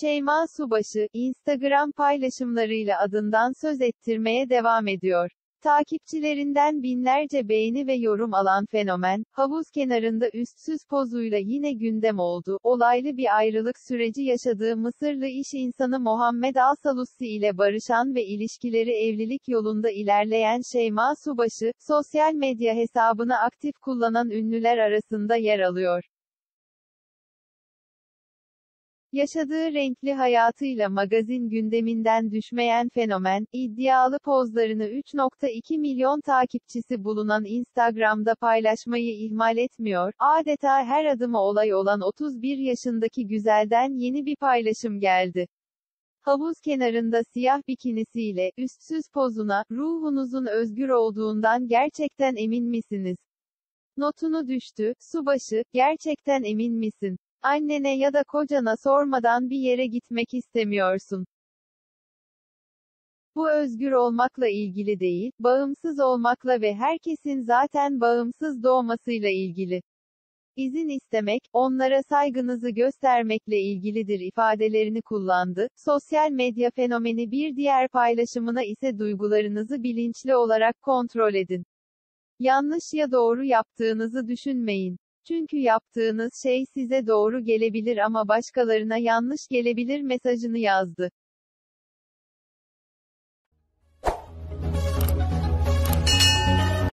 Şeyma Subaşı, Instagram paylaşımlarıyla adından söz ettirmeye devam ediyor. Takipçilerinden binlerce beğeni ve yorum alan fenomen, havuz kenarında üstsüz pozuyla yine gündem oldu. Olaylı bir ayrılık süreci yaşadığı Mısırlı iş insanı Muhammed Al-Salussi ile barışan ve ilişkileri evlilik yolunda ilerleyen Şeyma Subaşı, sosyal medya hesabını aktif kullanan ünlüler arasında yer alıyor. Yaşadığı renkli hayatıyla magazin gündeminden düşmeyen fenomen, iddialı pozlarını 3.2 milyon takipçisi bulunan Instagram'da paylaşmayı ihmal etmiyor, adeta her adımı olay olan 31 yaşındaki güzelden yeni bir paylaşım geldi. Havuz kenarında siyah bikinisiyle, üstsüz pozuna, ruhunuzun özgür olduğundan gerçekten emin misiniz? Notunu düştü, subaşı, gerçekten emin misin? Annene ya da kocana sormadan bir yere gitmek istemiyorsun. Bu özgür olmakla ilgili değil, bağımsız olmakla ve herkesin zaten bağımsız doğmasıyla ilgili. İzin istemek, onlara saygınızı göstermekle ilgilidir ifadelerini kullandı. Sosyal medya fenomeni bir diğer paylaşımına ise duygularınızı bilinçli olarak kontrol edin. Yanlış ya doğru yaptığınızı düşünmeyin. Çünkü yaptığınız şey size doğru gelebilir ama başkalarına yanlış gelebilir mesajını yazdı.